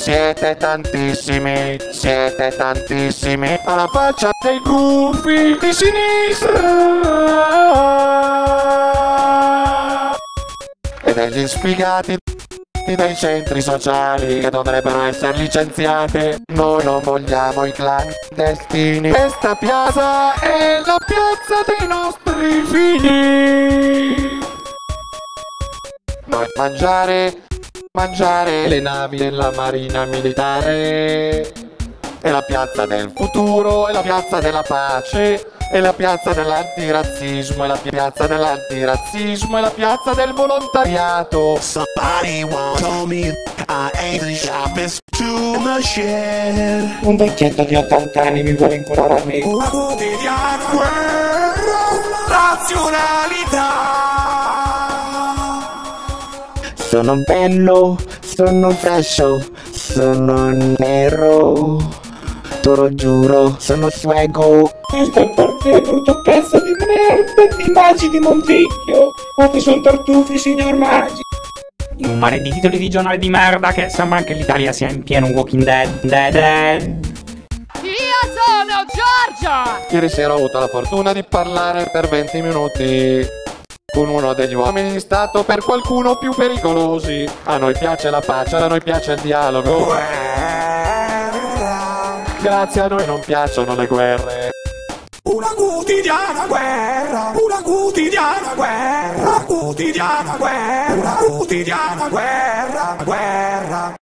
Siete tantissimi, siete tantissimi alla faccia dei gufi di sinistra e degli sfigati dei centri sociali che dovrebbero essere licenziati. Noi non vogliamo i clandestini. Questa piazza è la piazza dei nostri figli. Noi mangiare, mangiare le navi della marina militare. È la piazza del futuro, è la piazza della pace, è la piazza dell'antirazzismo, è la piazza dell'antirazzismo, è la piazza del volontariato. Somebody once told me I ain't the sharpest tool the shed. Un vecchietto di 80 anni mi vuole inculare a me. Una quotidiana guerra, razionalità. Sono bello, sono fresh, sono nero. Te lo giuro, sono swego. Questo è perché, brutto pezzo di merda, di magi di Monticchio. Quanti sono tartufi, signor Magi? Un mare di titoli di giornale di merda che sembra che l'Italia sia in pieno Walking Dead. Dead, dead. Io sono Giorgia! Ieri sera ho avuto la fortuna di parlare per 20 minuti con uno degli uomini di Stato per qualcuno più pericolosi. A noi piace la pace, a noi piace il dialogo. Grazie, a noi non piacciono le guerre. Una quotidiana guerra, una quotidiana guerra, quotidiana guerra, quotidiana guerra, guerra.